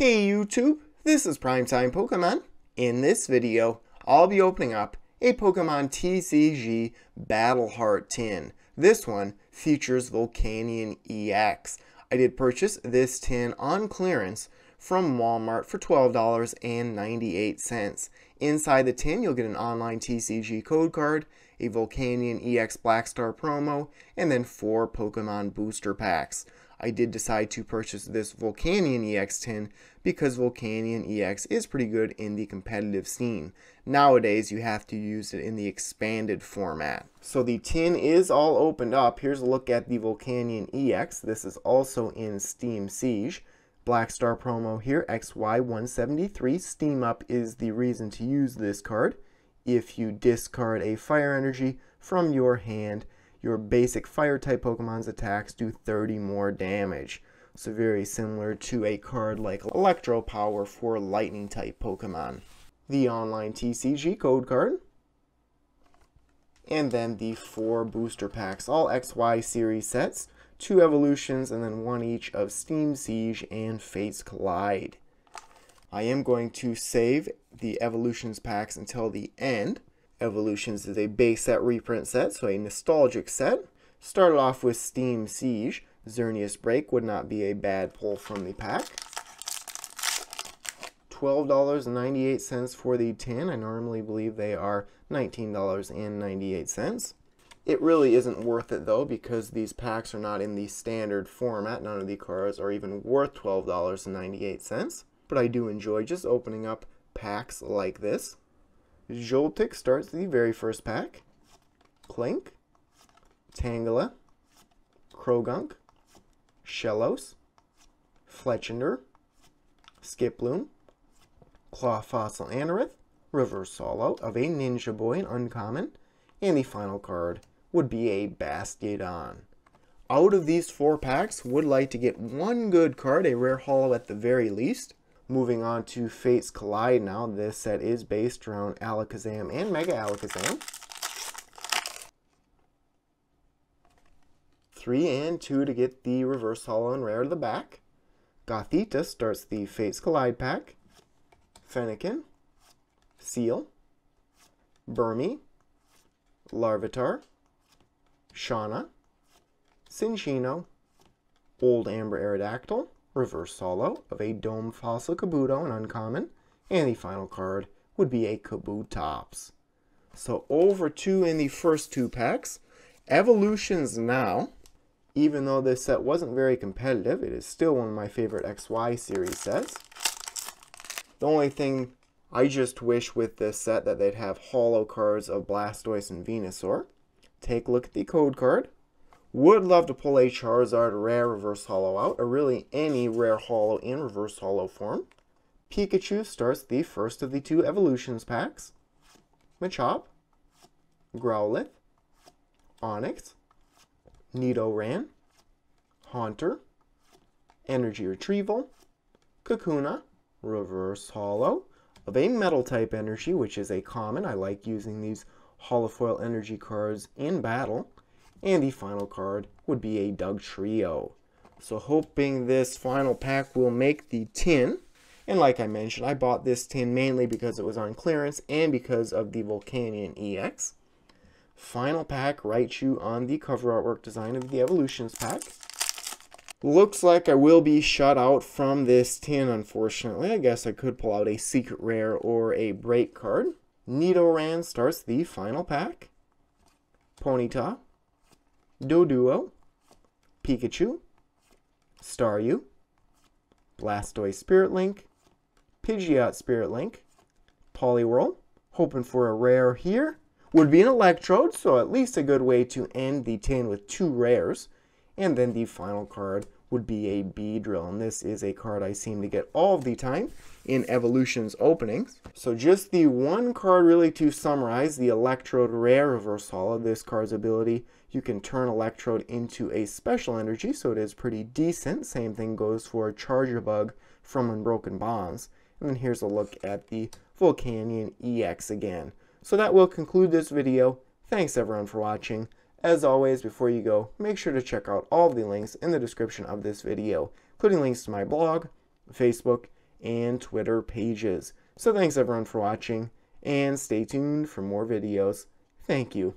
Hey YouTube, this is Primetime Pokemon. In this video, I'll be opening up a Pokemon TCG Battle Heart tin. This one features Volcanion EX. I did purchase this tin on clearance from Walmart for $12.98. Inside the tin, you'll get an online TCG code card, a Volcanion EX Black Star promo, and then four Pokemon booster packs. I did decide to purchase this Volcanion EX tin because Volcanion EX is pretty good in the competitive scene. Nowadays, you have to use it in the expanded format. So the tin is all opened up. Here's a look at the Volcanion EX. This is also in Steam Siege. Black Star promo here, XY173. Steam Up is the reason to use this card. If you discard a fire energy from your hand, your basic fire type Pokemon's attacks do 30 more damage. So very similar to a card like Electro Power for lightning type Pokemon. The online TCG code card. And then the four booster packs, all XY series sets, two evolutions, and then one each of Steam Siege and Fates Collide. I am going to save the evolutions packs until the end Evolutions is a base set reprint set, so a nostalgic set. Started off with Steam Siege. Xerneas Break would not be a bad pull from the pack. $12.98 for the 10. I normally believe they are $19.98. It really isn't worth it though because these packs are not in the standard format. None of the cards are even worth $12.98. But I do enjoy just opening up packs like this. Joltik starts the very first pack. Klink, Tangela, Croagunk, Shellos, Fletchinder, Skiploom, Claw Fossil Anorith, Reverse Holo of a Ninja Boy, an uncommon, and the final card would be a Bastiodon. Out of these four packs, would like to get one good card, a rare holo at the very least. Moving on to Fates Collide now. This set is based around Alakazam and Mega Alakazam. Three and two to get the Reverse Holo and Rare to the back. Gothita starts the Fates Collide pack. Fennekin. Seel. Burmy. Larvitar. Shauna. Cinccino. Old Amber Aerodactyl reverse holo of a Dome Fossil Kabuto, an uncommon, and the final card would be a Kabutops. So over two in the first two packs. Evolutions now, even though this set wasn't very competitive, it is still one of my favorite XY series sets. The only thing I just wish with this set that they'd have holo cards of Blastoise and Venusaur. Take a look at the code card. Would love to pull a Charizard rare reverse Holo out, or really any rare Holo in reverse Holo form. Pikachu starts the first of the two evolutions packs. Machop, Growlithe, Onix, Nidoran, Haunter, Energy Retrieval, Kakuna, Reverse Holo, of a Metal type energy, which is a common. I like using these holofoil energy cards in battle. And the final card would be a Dugtrio. So hoping this final pack will make the tin. And like I mentioned, I bought this tin mainly because it was on clearance and because of the Volcanion EX. Final pack Raichu on the cover artwork design of the Evolutions pack. Looks like I will be shut out from this tin, unfortunately. I guess I could pull out a secret rare or a break card. Nidoran starts the final pack. Ponyta, Doduo, Pikachu, Staryu, Blastoise Spirit Link, Pidgeot Spirit Link, Poliwhirl, hoping for a rare here. Would be an Electrode, so at least a good way to end the tin with two rares. And then the final card would be a Beedrill, and this is a card I seem to get all the time in Evolution's openings. So just the one card really to summarize, the Electrode Rare Reverse Holo, this card's ability, you can turn Electrode into a special energy, so it is pretty decent. Same thing goes for Charjabug from Unbroken Bonds. And then here's a look at the Volcanion EX again. So that will conclude this video. Thanks everyone for watching. As always, before you go, make sure to check out all the links in the description of this video, including links to my blog, Facebook, and Twitter pages. So thanks everyone for watching, and stay tuned for more videos. Thank you.